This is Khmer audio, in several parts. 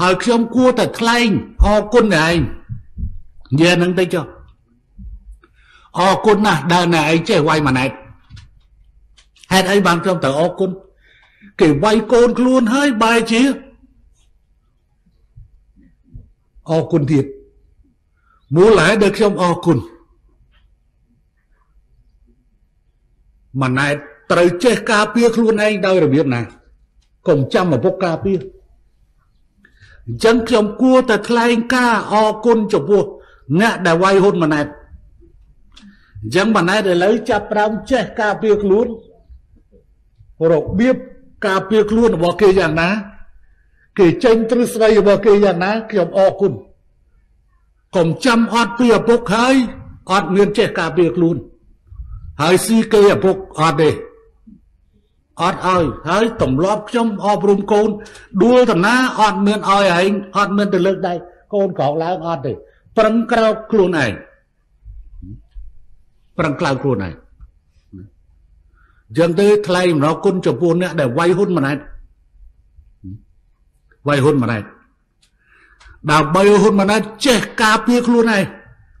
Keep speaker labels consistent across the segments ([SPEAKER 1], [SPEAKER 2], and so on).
[SPEAKER 1] ហើយខ្ញុំគួរតែថ្លែងអរគុណអ្នកឯងនិយាយនឹងទៅចុះអរគុណណាស់ដែលអ្នកឯងចេះវាយម៉ាណែតហេតុអីបានខ្ញុំទៅអរគុណគេវាយកូនខ្លួនហើយបែរជាអរគុណទៀតមូលហេតុដែលខ្ញុំអរគុណម៉ាណែតត្រូវចេះការពារខ្លួនឯងដោយរបៀបណាកុំចាំឪពុកការពារ អញ្ចឹងខ្ញុំគួរតែថ្លែងការអរគុណចំពោះអ្នកដែលវាយហ៊ុនម៉ាណែតអញ្ចឹងម៉ាណែតឥឡូវចាប់ផ្ដើមចេះការពារខ្លួនរបៀបការពារខ្លួនរបស់គេយ៉ាងណា គេចេញទ្រឹស្ដីរបស់គេយ៉ាងណាខ្ញុំអរគុណកុំចាំអត់ពីឪពុកហើយអត់មានចេះការពារខ្លួនហើយស៊ីគេឪពុកអត់ទេ អត់ឲ្យហើយទម្លាប់ខ្ញុំអប់រំកូនដួលតាណាអត់មានឲ្យឯងអត់មានទៅលើកដៃកូនក្រោកឡើងអត់ទេប្រឹងក្រោកខ្លួនឯងប្រឹងក្លៅខ្លួនឯងយ៉ាងទៅថ្លៃម្ដងគុណចំពោះអ្នកដែលវាយហ៊ុនម៉ាណែតវាយហ៊ុនម៉ាណែតដើម្បីហ៊ុនម៉ាណែតចេះការពារខ្លួនឯង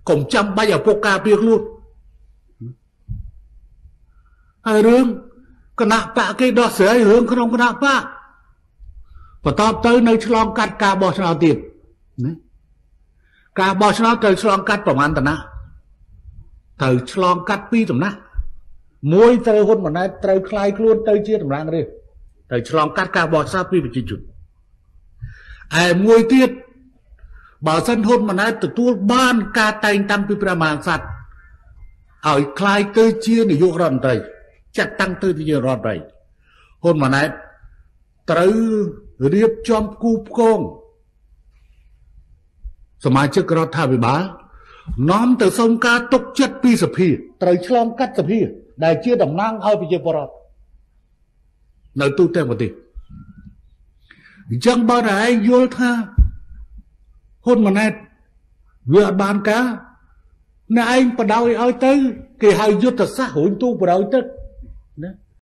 [SPEAKER 1] កុំចាំបាច់ឪពុកការពារខ្លួនហើយរឿង គណៈបកគេដោះស្រាយរឿងក្នុងគណៈបកបន្តទៅនៅឆ្លងកាត់ការបោះឆ្នោតទៀតណាការបោះឆ្នោតត្រូវឆ្លងកាត់ប្រមាណតំណាក់ត្រូវឆ្លងកាត់ពីរតំណាក់មួយត្រូវហ៊ុនម៉ាណែតត្រូវคลายខ្លួនទៅជាតម្រងរាជត្រូវឆ្លងកាត់ការបោះឆ្នោតពីប្រជាជនឯមួយទៀតបើសិនហ៊ុនម៉ាណែតទទួលបានការតែងតាំងពីព្រះមហាក្សត្រឲ្យคลายទៅជានាយករដ្ឋមន្ត្រី ចាត់តាំងទៅជារដ្ឋមន្ត្រីហ៊ុនម៉ាណែតត្រូវរៀបចំគូផ្គងសមាជិករដ្ឋាភិបាលនាំទៅសុំការទុកចិត្តពីសភាត្រូវឆ្លងកាត់សភាដែលជាតំណាងឲ្យប្រជាពលរដ្ឋនៅទូទាំងប្រទេសអញ្ចឹងបើតែឯងយល់ថាហ៊ុនម៉ាណែតវាអត់បានការអ្នកឯងបដ ாய் ឲ្យទៅ គេហៅយុទ្ធសាស្ត្ររួញទូបដ ாய் ទឹក ណា